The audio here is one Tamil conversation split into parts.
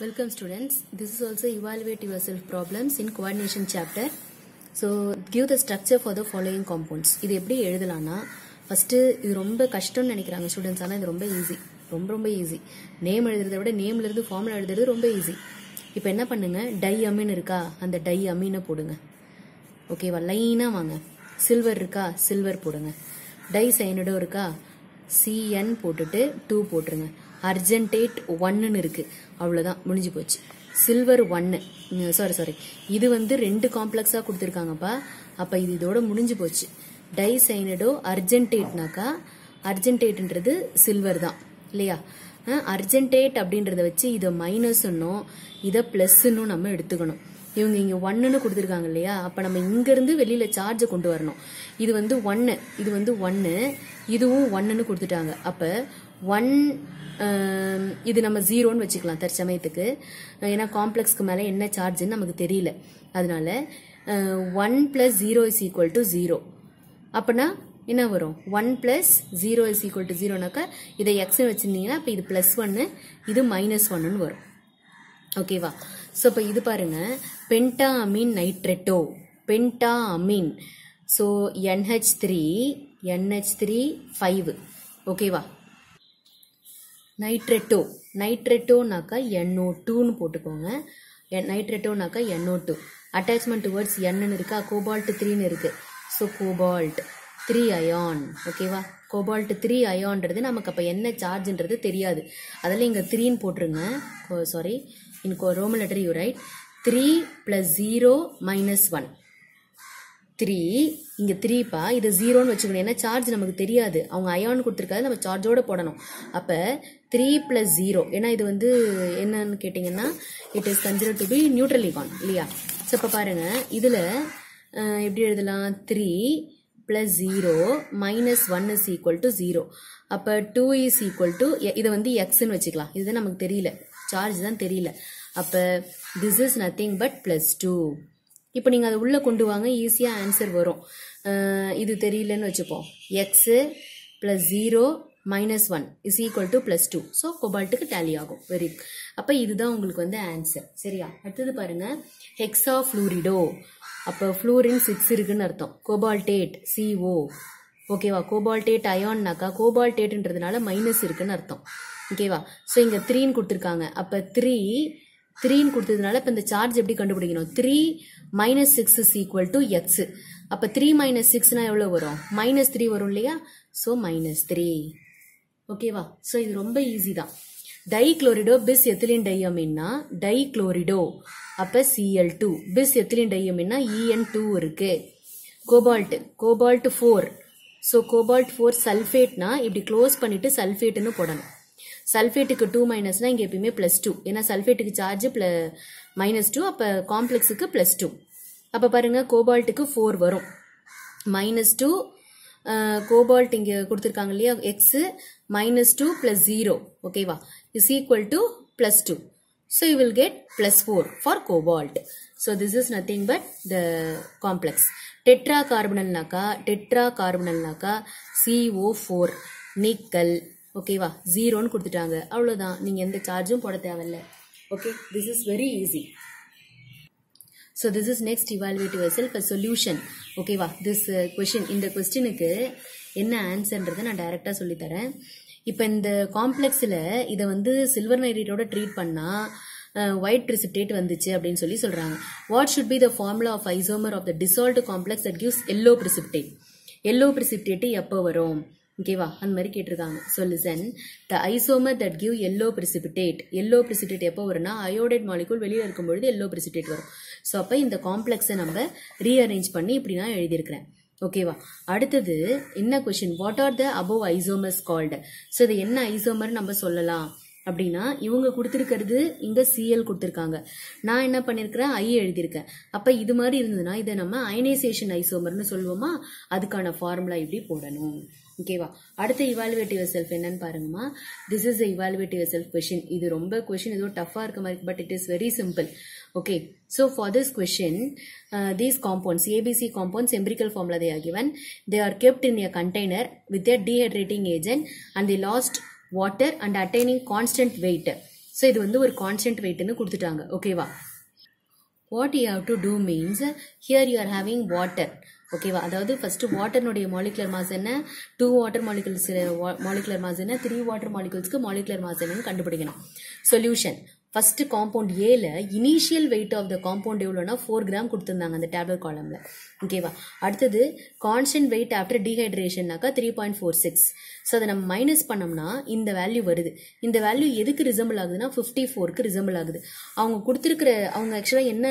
Welcome students. This is also evaluate yourself problems in coordination chapter. So give the structure for the following compounds. இது எப்படி எழுதலாம்னா ஃபர்ஸ்ட் இது ரொம்ப கஷ்டம்னு நினைக்கிறாங்க ஸ்டூடெண்ட்ஸ் ஆனால் இது ரொம்ப ஈஸி ரொம்ப ரொம்ப ஈஸி நேம் எழுதுறத விட நேம்ல இருந்து ஃபார்முலா எழுதுறது ரொம்ப ஈஸி இப்போ என்ன பண்ணுங்க? டை அமீன் இருக்கா? அந்த டை அமீனை போடுங்க ஓகேவா லைனாக வாங்க. சில்வர் இருக்கா? சில்வர் போடுங்க. டை சைனடோ இருக்கா? சிஎன் போட்டுட்டு டூ போட்டுருங்க. அர்ஜென்டேட் ஒன்னுன்னு இருக்கு. அவ்வளோதான் முடிஞ்சு போச்சு. சில்வர் ஒன்னு சாரி சாரி இது வந்து ரெண்டு காம்ப்ளெக்ஸாக கொடுத்துருக்காங்கப்பா. அப்போ இது இதோட முடிஞ்சு போச்சு. டை சைனடோ அர்ஜென்டேட்னாக்கா அர்ஜென்டேட்ன்றது சில்வர் தான் இல்லையா? அர்ஜென்டேட் அப்படின்றத வச்சு இதை மைனஸ்ன்னும் இதை ப்ளஸ்ன்னும் நம்ம எடுத்துக்கணும். இவங்க இங்க ஒன்னுன்னு கொடுத்துருக்காங்க இல்லையா? அப்ப நம்ம இங்க இருந்து வெளியில சார்ஜை கொண்டு வரணும். இது வந்து ஒன்னு இது வந்து ஒன்னு இதுவும் ஒன்னுன்னு கொடுத்துட்டாங்க. அப்ப ஒன் இது நம்ம ஜீரோன்னு வச்சுக்கலாம் தற்சமயத்துக்கு ஏன்னா காம்ப்ளெக்ஸ்க்கு மேலே என்ன சார்ஜ்னு நமக்கு தெரியல. அதனால one plus zero is equal to zero அப்படின்னா என்ன வரும்? One plus zero is equal to ஜீரோனாக்கா இதை எக்ஸ்னு வச்சிருந்தீங்கன்னா இப்போ இது பிளஸ் ஒன்னு இது மைனஸ் ஒன்னு வரும். ஓகேவா ஸோ இப்போ இது பாருங்க. Penta amine nitrito penta amine so NH three NH three five ஓகேவா நைட்ரெட்டோ நைட்ரெட்டோனாக்கா என்ஓ டூன்னு போட்டுக்கோங்க. நைட்ரெட்டோனாக்கா என்ஓ டூ அட்டாச்மெண்ட் டுவர்ட்ஸ் என்னன்னு இருக்கா? கோபால்ட் த்ரீன்னு இருக்கு. ஸோ கோபால்ட் த்ரீ அயான் ஓகேவா கோபால்ட் த்ரீ அயான்றது நமக்கு அப்போ என்ன சார்ஜ்ன்றது தெரியாது. அதில் இங்கே த்ரீன்னு போட்டுருங்க. Sorry in roman letter you write three plus zero minus one three இங்கே த்ரீப்பா இது ஜீரோன்னு வச்சுக்கணும். ஏன்னா சார்ஜ் நமக்கு தெரியாது. அவங்க அயான் கொடுத்துருக்காது நம்ம சார்ஜோடு போடணும். அப்போ த்ரீ ப்ளஸ் ஜீரோ ஏன்னா இது வந்து என்னன்னு கேட்டிங்கன்னா it is consider to be neutral இகான் இல்லையா? ஸோ இப்போ பாருங்க. இதில் எப்படி எழுதலாம்? Three plus zero minus one is equal to zero அப்போ டூ இஸ் ஈக்குவல் டு இதை வந்து எக்ஸ்ன்னு வச்சுக்கலாம். இதுதான் நமக்கு தெரியல. சார்ஜ் தான் தெரியல. அப்போ this is nothing but plus two இப்போ நீங்கள் அதை உள்ளே கொண்டு வாங்க ஈஸியாக ஆன்சர் வரும். இது தெரியலன்னு வச்சுப்போம் x plus zero minus one is equal to plus two so கொபால்ட்டுக்கு tally ஆகும். வெரி அப்போ இதுதான் உங்களுக்கு வந்து ஆன்சர் சரியா? அடுத்தது பாருங்கள் ஹெக்ஸா ஃப்ளூரிடோ அப்போ ஃப்ளூரின் சிக்ஸ் இருக்குன்னு அர்த்தம். கோபால்டேட் சிஓ ஓகேவா கோபால்டேட் அயான்னாக்கா கோபால்டேட்ன்றதுனால மைனஸ் இருக்குன்னு அர்த்தம். ஓகேவா ஸோ இங்கே த்ரீன்னு கொடுத்துருக்காங்க. அப்போ த்ரீ த்ரீன்னு கொடுத்ததுனால இப்போ இந்த சார்ஜ் எப்படி கண்டுபிடிக்கணும்? Three minus six is equal to x அப்போ த்ரீ மைனஸ் சிக்ஸ்னா எவ்வளோ வரும்? மைனஸ் த்ரீ வரும் இல்லையா? ஸோ மைனஸ் த்ரீ ஓகேவா ஸோ இது ரொம்ப ஈஸி தான். டை குளோரிடோ பிஸ் எத்திலின் டையமின்னா டைக்ளோரிடோ அப்போ சிஎல் டூ பிஸ் எத்திலின் டையமின்னா இஎன் டூ இருக்கு. Cobalt cobalt four so cobalt four சல்ஃபேட்னா இப்படி க்ளோஸ் பண்ணிட்டு சல்ஃபேட்னு போடணும். சல்ஃபேட்டுக்கு டூ மைனஸ்னா இங்கே எப்பயுமே ப்ளஸ் டூ ஏன்னா சல்ஃபேட்டுக்கு சார்ஜ் ப்ள மைனஸ் டூ அப்போ காம்ப்ளெக்ஸுக்கு ப்ளஸ் டூ அப்போ பாருங்க கோபால்ட்டுக்கு ஃபோர் வரும். மைனஸ் டூ கோபால்ட் இங்கே கொடுத்துருக்காங்க இல்லையா x minus two plus zero ஓகேவா is equal to plus two so you will get plus four for cobalt so this is nothing but the complex tetra கார்பனல்னாக்கா tetra கார்பனல்னாக்கா சிஓ ஃபோர் நிக்கல் ஓகேவா ஜீரோன்னு கொடுத்துட்டாங்க. அவ்வளோதான் நீங்கள் எந்த சார்ஜும் போட தேவையில்ல. Okay this is very easy so this is next evaluate self uh solution ஓகேவா திஸ் கொஷின் இந்த கொஸ்டினுக்கு என்ன ஆன்சர்ன்றதை நான் டைரெக்டாக சொல்லித்தரேன். இப்போ இந்த காம்ப்ளெக்ஸில் இதை வந்து சில்வர் நைட்ரேட்டோட ட்ரீட் பண்ணால் ஒயிட் ரிசிப்டேட் வந்துச்சு அப்படின்னு சொல்லி சொல்கிறாங்க what should be the formula of isomer of the dissolved complex that gives yellow precipitate yellow precipitate எப்போ வரும்? ஓகேவா அந்த மாதிரி கேட்டிருக்காங்க. So listen the isomer that give yellow precipitate yellow precipitate எப்போ வரும்னா அயோடைட் மாலிகூல் வெளியில் இருக்கும்பொழுது எல்லோ precipitate வரும். ஸோ அப்போ இந்த காம்ப்ளெக்ஸை நம்ம ரீஅரேஞ்ச் பண்ணி இப்படி நான் எழுதியிருக்கிறேன். ஓகேவா அடுத்தது என்ன question what are the above isomers called so இது என்ன ஐசோமர் நம்ம சொல்லலாம். அப்படின்னா இவங்க கொடுத்துருக்கிறது இங்க சிஎல் கொடுத்துருக்காங்க. நான் என்ன பண்ணிருக்கிறேன்? ஐ எழுதியிருக்கேன். அப்ப இது மாதிரி இருந்ததுன்னா இதை நம்ம அயனைசேஷன் ஐசோமர்னு சொல்லுவோமா? அதுக்கான ஃபார்முலா இப்படி போடணும். ஓகேவா அடுத்த இவாலுவேட்டிவ் செல்ஃப் என்னன்னு பாருங்கம்மா. This is evaluative self question இது ரொம்ப கொஷின் ஏதோ டஃபா இருக்க மாதிரி but it is very simple okay so for this question these compounds ABC compounds empirical formula they are given they are kept in in container with with dehydrating agent and the lost water and attaining constant weight so இது வந்து ஒரு கான்ஸ்டன்ட் வெயிட்னு கொடுத்துட்டாங்க. ஓகேவா what you have to do means here you are having water ஓகேவா அதாவது ஃபர்ஸ்ட் வாட்டர்னுடைய மாலிகுலர் மாஸ் என்ன? Two water molecules molecular mass என்ன? த்ரீ வாட்டர் மாலிகுல்ஸ்க்கு மாலிகுலர் மாஸ் என்னன்னு கண்டுபிடிக்கணும். சொல்யூஷன் ஃபர்ஸ்ட் காம்பவுண்ட் ஏல initial weight of the compound எவ்வளோனா ஃபோர் கிராம் கொடுத்துருந்தாங்க அந்த டேப்லெட் காலமில் ஓகேவா அடுத்தது constant weight after டீஹைட்ரேஷன்னாக்கா three point four six so அதை நம்ம மைனஸ் பண்ணோம்னா இந்த வேல்யூ வருது. இந்த வேல்யூ எதுக்கு ரிசம்பிள் ஆகுதுன்னா ஃபிஃப்டி ஃபோருக்கு ரிசம்பிள் ஆகுது. அவங்க கொடுத்துருக்கிற அவங்க ஆக்சுவலாக என்ன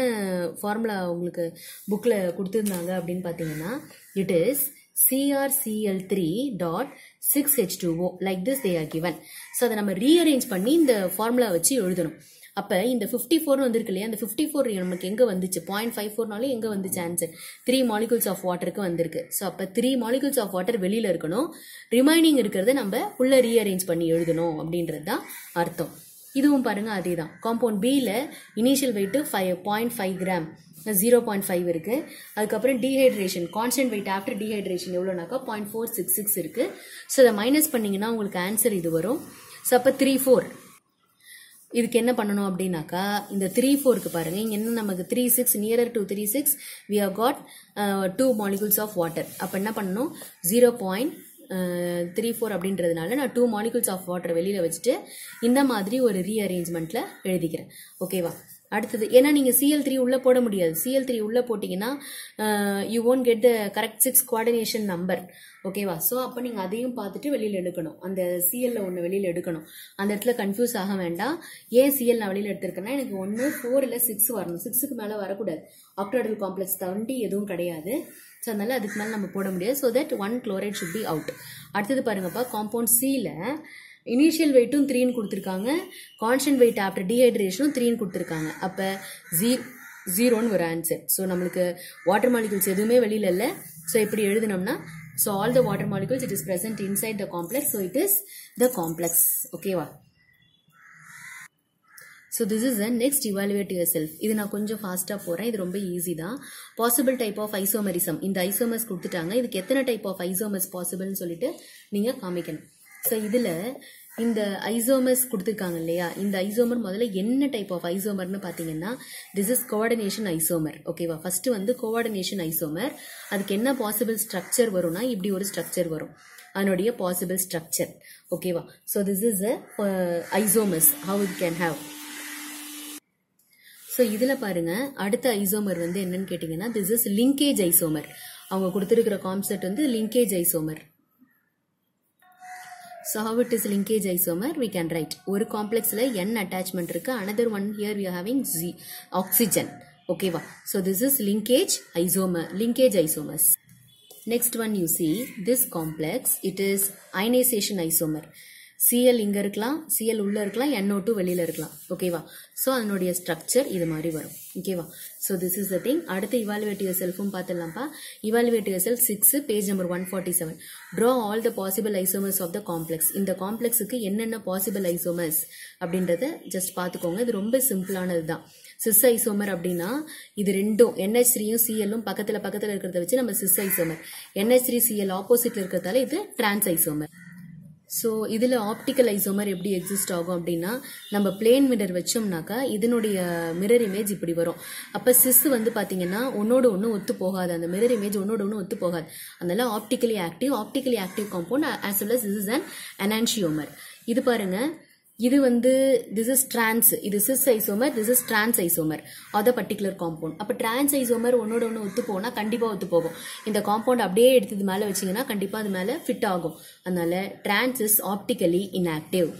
ஃபார்முலா அவங்களுக்கு புக்கில் கொடுத்துருந்தாங்க அப்படின்னு பார்த்தீங்கன்னா it is CrCl three dot six H two O like this they are given so அதை நம்ம ரீஅரேஞ்ச் பண்ணி இந்த ஃபார்முலா வச்சு எழுதணும். அப்போ இந்த ஃபிஃப்டி ஃபோர் வந்திருக்கு இல்லையா? அந்த ஃபிஃப்டி ஃபோர் நமக்கு எங்கே வந்துச்சு? பாயிண்ட் ஃபைவ் ஃபோர்னாலும் எங்கே வந்துச்சு ஆன்சர் த்ரீ மாலிகுல்ஸ் ஆஃப் வாட்டருக்கு வந்திருக்கு. ஸோ அப்போ த்ரீ மாலிகுல்ஸ் ஆஃப் வாட்டர் வெளியில் இருக்கணும். ரிமைனிங் இருக்கிறத நம்ம உள்ளே ரீஅரேஞ்ச் பண்ணி எழுதணும் அப்படின்றது தான் அர்த்தம். இதுவும் பாருங்க அதே தான் காம்பவுண்ட் பியில் initial weight five point five gram zero point five இருக்குது அதுக்கப்புறம் dehydration constant weight after dehydration எவ்வளோனாக்கா point four six six இருக்குது ஸோ அதை மைனஸ் பண்ணிங்கன்னா உங்களுக்கு ஆன்சர் இது வரும். ஸோ அப்போ த்ரீ ஃபோர் இதுக்கு என்ன பண்ணணும் அப்படின்னாக்கா இந்த த்ரீ ஃபோருக்கு பாருங்கள் இங்கே என்ன நமக்கு three six nearer to three six we have got two molecules of water அப்போ என்ன பண்ணணும்? ஜீரோ பாயிண்ட் த்ரீ ஃபோர் அப்படின்றதுனால நான் டூ மாலிகுல்ஸ் ஆஃப் வாட்டர் வெளியில் வச்சுட்டு இந்த மாதிரி ஒரு ரீஅரேஞ்ச்மெண்ட்டில் எழுதிக்கிறேன். ஓகேவா அடுத்தது. ஏன்னா நீங்கள் சிஎல் த்ரீ உள்ளே போட முடியாது. சிஎல் த்ரீ உள்ளே போட்டிங்கன்னா you won't get the correct six coordination number ஓகேவா ஸோ அப்போ நீங்கள் அதையும் பார்த்துட்டு வெளியில் எடுக்கணும். அந்த சிஎல்ல ஒன்று வெளியில் எடுக்கணும். அந்த இடத்துல கன்ஃபியூஸ் ஆக வேண்டாம். ஏன் சிஎல் நான் வெளியில் எடுத்திருக்கேன்னா எனக்கு ஒன்று ஃபோர் இல்லை சிக்ஸ் வரணும். சிக்ஸுக்கு மேலே வரக்கூடாது. ஆக்டாடல் காம்ப்ளெக்ஸ் தவண்டி எதுவும் கிடையாது. ஸோ அதனால அதுக்கு மேலே நம்ம போட முடியாது. So that one chloride should be out அடுத்தது பாருங்கப்பா காம்பவுண்ட் சியில் இனிஷியல் வெயிட்டும் த்ரீன்னு கொடுத்துருக்காங்க. கான்ஸ்டன்ட் வெயிட் ஆஃப்டர் டீஹைட்ரேஷனும் த்ரீன்னு கொடுத்துருக்காங்க. அப்போ ஜீ ஜீரோன்னு ஒரு ஆன்சர் ஸோ நம்மளுக்கு வாட்டர் மாலிகுல்ஸ் எதுவுமே வெளியில் இல்லை. ஸோ இப்படி எழுதினோம்னா so all the water molecules it is present inside the complex so it is the complex ஓகேவா so this is a next evaluate yourself இது நான் கொஞ்சம் ஃபாஸ்ட்டாக போகிறேன் இது ரொம்ப ஈஸி தான். பாசிபிள் டைப் ஆஃப் ஐசோமரிசம் இந்த ஐசோமர்ஸ் கொடுத்துட்டாங்க. இதுக்கு எத்தனை டைப் ஆஃப் ஐசோமர்ஸ் பாசிபிள்னு சொல்லிட்டு நீங்கள் காமிக்கணும். ஸோ இதில் இந்த ஐசோமர்ஸ் கொடுத்துருக்காங்க இல்லையா? இந்த ஐசோமர் முதல்ல என்ன டைப் ஆஃப் ஐசோமர்னு பார்த்தீங்கன்னா திஸ் இஸ் கோஆர்டினேஷன் ஐசோமர் ஓகேவா ஃபர்ஸ்ட் வந்து கோஆர்டினேஷன் ஐசோமர் அதுக்கு என்ன பாசிபிள் ஸ்ட்ரக்சர் வரும்னா இப்படி ஒரு ஸ்ட்ரக்சர் வரும். அதனுடைய பாசிபிள் ஸ்ட்ரக்சர் ஓகேவா so this is a isomers how it can have so இதில் பாருங்க. அடுத்த ஐசோமர் வந்து என்னன்னு கேட்டிங்கன்னா திஸ் இஸ் லிங்கேஜ் ஐசோமர் அவங்க கொடுத்துருக்கிற கான்செப்ட் வந்து linkage isomer so how it is linkage isomer we can write ஒரு காம்ப்ளெக்ஸில் என் அட்டாச்மெண்ட் இருக்கு. Another one here we having G oxygen ஓகேவா so this is linkage isomer linkage isomers next one you see this complex it is ionisation isomer Cl இங்கே இருக்கலாம் சிஎல் உள்ளே இருக்கலாம் என்ஓ டூ வெளியில் இருக்கலாம். ஓகேவா ஸோ அதனுடைய ஸ்ட்ரக்சர் இது மாதிரி வரும். ஓகேவா so this is the thing அடுத்து இவாலுவேட் யுவர் செல்ஃபும் பார்த்துடலாம்ப்பா. Evaluate yourself six page number one forty seven draw all the possible isomers of the complex இந்த காம்ப்ளெக்ஸுக்கு என்னென்ன பாசிபிள் ஐசோமர்ஸ் அப்படின்றத ஜஸ்ட் பார்த்துக்கோங்க. இது ரொம்ப சிம்பிளானது தான். சிஸ் ஐசோமர் அப்படின்னா இது ரெண்டும் என்ஹெச் த்ரீயும் சிஎல்லும் பக்கத்தில் பக்கத்தில் இருக்கிறத வச்சு நம்ம cis isomer NH three Cl ஆப்போசிட்ல இருக்கிறதால இது டிரான்ஸ் ஐசோமர் ஸோ இதில் ஆப்டிக்கல் ஐசோமர் எப்படி எக்ஸிஸ்ட் ஆகும் அப்படின்னா நம்ம பிளேன் மிரர் வச்சோம்னாக்கா இதனுடைய மிரர் இமேஜ் இப்படி வரும். அப்போ சிஸ் வந்து பார்த்தீங்கன்னா ஒன்னோட ஒன்று ஒத்து போகாது. அந்த மிரர் இமேஜ் ஒன்னோட ஒன்று ஒத்து போகாது. அதனால optically active optically active compound as well as is is an enantiomer இது பாருங்கள் இது வந்து திஸ் இஸ் டிரான்ஸ் இது cis isomer this is trans isomer அதை பர்டிகுலர் காம்பவுண்ட் அப்போ டிரான்ஸ் ஐசோமர் ஒன்னோட ஒன்று ஒத்து போனால் கண்டிப்பாக ஒத்து போகும் இந்த காம்பவுண்ட் அப்படியே எடுத்து இது மேலே வச்சிங்கன்னா கண்டிப்பாக அது மேலே ஃபிட் ஆகும் அதனால trans is optically inactive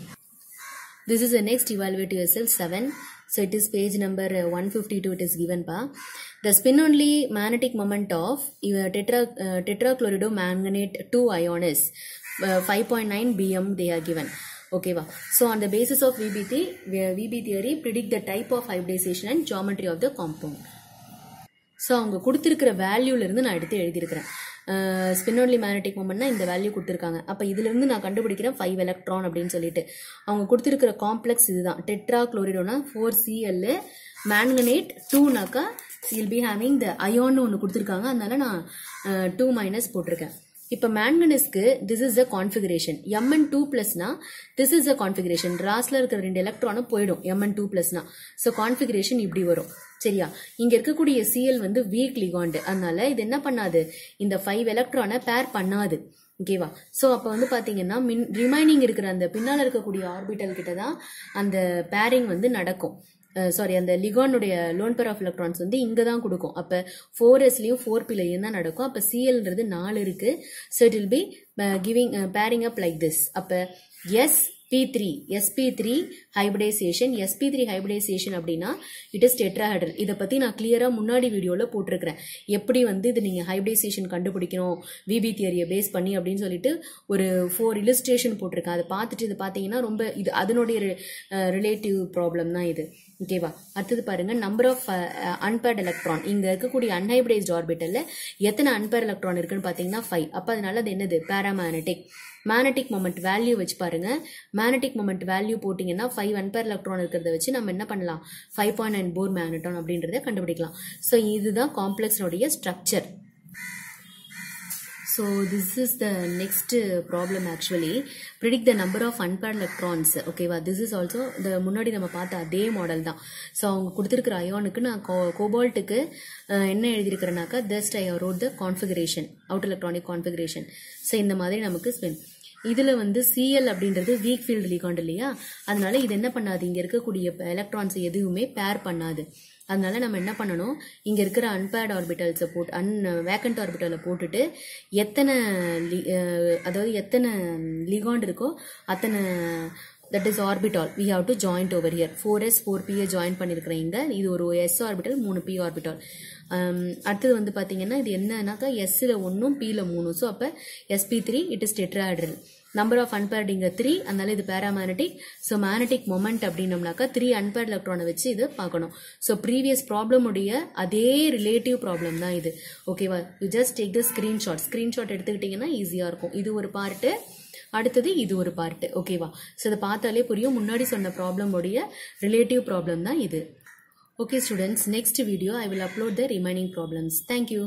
this is next evaluate yourself seven is page number one number two it is given by the spin only magnetic moment of uh, tetra tetrachlorido tetrachloridomanganate two ion five uh, nine BM they are given ஓகேவா ஸோ அந்த basis of basis VB theory the- the type of the and of of the compound so அவங்க கொடுத்துருக்கிற வேல்யூலேருந்து நான் எடுத்து எழுதியிருக்கிறேன். ஸ்பின்னோட்லி மேக்னட்டிக் மூமெண்ட்னா இந்த வேல்யூ கொடுத்துருக்காங்க. அப்போ இதுலேருந்து நான் கண்டுபிடிக்கிறேன் ஃபைவ் எலக்ட்ரான் அப்படின்னு சொல்லிட்டு. அவங்க கொடுத்துருக்கிற காம்ப்ளெக்ஸ் இதுதான். டெட்ரா குளோரிடோனா ஃபோர் சிஎல் மேங்கனேட் டூனாக்கா வில் பி ஹேவிங் த அயோன்னு ஒன்று கொடுத்துருக்காங்க. அதனால நான் டூ மைனஸ் போட்டிருக்கேன். இப்போ மேங்கனஸ்க்கு this is a configuration MN two பிளஸ்னா this is a configuration ராஸ்ல இருக்கிற ரெண்டு எலக்ட்ரானும் போயிடும் எம்என் டூ பிளஸ்னா ஸோ கான்ஃபிகரேஷன் இப்படி வரும். சரியா? இங்க இருக்கக்கூடிய சிஎல் வந்து வீக் லிகாண்டு அதனால இது என்ன பண்ணாது? இந்த ஃபைவ் எலக்ட்ரானை பேர் பண்ணாது. ஓகேவா ஸோ அப்போ வந்து பார்த்தீங்கன்னா மின் ரிமைனிங் இருக்கிற அந்த பின்னால் இருக்கக்கூடிய ஆர்பிட்டல் கிட்ட தான் அந்த பேரிங் வந்து நடக்கும். சாரி அந்த லிகானுடைய லோன் பேர் ஆஃப் எலக்ட்ரான்ஸ் வந்து இங்கே தான் கொடுக்கும். அப்போ ஃபோர் எஸ்லேயும் ஃபோர் பிலையும் தான் நடக்கும். அப்போ சிஎல்ன்றது நாலு இருக்குது so it will be giving pairing up like this அப்போ S P three SP three hybridisation SP three hybridisation அப்படின்னா இட் இஸ் டெட்ராஹைட்ரல் இதை பற்றி நான் கிளியராக முன்னாடி வீடியோவில் போட்டிருக்கிறேன். எப்படி வந்து இது நீங்கள் ஹைபிரைசேஷன் கண்டுபிடிக்கணும் விபி தியரியை பேஸ் பண்ணி அப்படின்னு சொல்லிட்டு ஒரு ஃபோர் இலிஸ்ட்ரேஷன் போட்டிருக்கேன். அதை பார்த்துட்டு இது பார்த்தீங்கன்னா ரொம்ப இது அதனுடைய ரிலேட்டிவ் ப்ராப்ளம் தான் இது. ஓகேவா? அடுத்தது பாருங்க நம்பர் ஆஃப் அன்பேர்ட் எலக்ட்ரான் இங்க இருக்கக்கூடிய அன்ஹைபிரைஸ்ட் ஆர்பிட்டல்ல எத்தனை அன்பேர் எலக்ட்ரான் இருக்குன்னு பாத்தீங்கன்னா ஃபைவ் அப்ப அதனால அது என்னது? பேராமேனட்டிக் மேனட்டிக் மொமெண்ட் வேல்யூ வச்சு பாருங்க. மேனட்டிக் மொமெண்ட் வேல்யூ போட்டிங்கன்னா ஃபைவ் அன்பேர் எலக்ட்ரான் இருக்கிறத வச்சு நம்ம என்ன பண்ணலாம்? Five point nine four magneton அப்படின்றத கண்டுபிடிக்கலாம். ஸோ இதுதான் காம்ப்ளெக்ஸோடைய structure So this is the next uh, problem actually. Predict the number of unpaired electrons. ஓகேவா this is also the முன்னாடி நம்ம பார்த்த அதே மாடல் தான். ஸோ அவங்க கொடுத்துருக்கிற அயோனுக்கு நான் கோபால்ட்டுக்கு என்ன எழுதியிருக்கிறேனாக்கா just I wrote the configuration out electronic configuration so இந்த மாதிரி நமக்கு ஸ்பென் இதுல வந்து சிஎல் அப்படின்றது வீக் ஃபீல்டு லீகாண்ட் இல்லையா? அதனால இது என்ன பண்ணாது? இங்க இருக்கக்கூடிய எலக்ட்ரான்ஸ் எதுவுமே பேர் பண்ணாது. அதனால நம்ம என்ன பண்ணணும்? இங்கே இருக்கிற அன்பேர்ட் ஆர்பிட்டல்ஸை போட்டு அன் வேக்கண்ட் ஆர்பிட்டலை போட்டுட்டு எத்தனை அதாவது எத்தனை லிகாண்ட் இருக்கோ அத்தனை that is orbital we have to joint over here four S four பியை ஜாயின் பண்ணியிருக்கிறேன் இங்கே இது ஒரு எஸ் ஆர்பிட்டல் மூணு பி ஆர்பிட்டால் அடுத்தது வந்து பார்த்தீங்கன்னா இது என்னன்னாக்கா எஸ்ஸில் ஒன்றும் பியில் மூணு ஸோ அப்போ SP three it is tetrahedral number of unpaired இங்க த்ரீ அதனால இது பேராமேனட்டிக் ஸோ மேனட்டிக் மொமெண்ட் அப்படின்னம்னாக்கா த்ரீ அன்பேர்ட் எலக்ட்ரானை வச்சு இது பார்க்கணும். ஸோ ப்ரீவியஸ் ப்ராப்ளமுடைய அதே ரிலேட்டிவ் ப்ராப்ளம் தான் இது. ஓகேவா you just take the screenshot screenshot எடுத்துக்கிட்டீங்கன்னா ஈஸியாக இருக்கும். இது ஒரு பார்ட்டு அடுத்தது இது ஒரு பார்ட்டு ஓகேவா ஸோ இதை பார்த்தாலே புரியும். முன்னாடி சொன்ன ப்ராப்ளமுடைய ரிலேட்டிவ் ப்ராப்ளம் தான் இது. Okay students next video I will upload the remaining problems thank you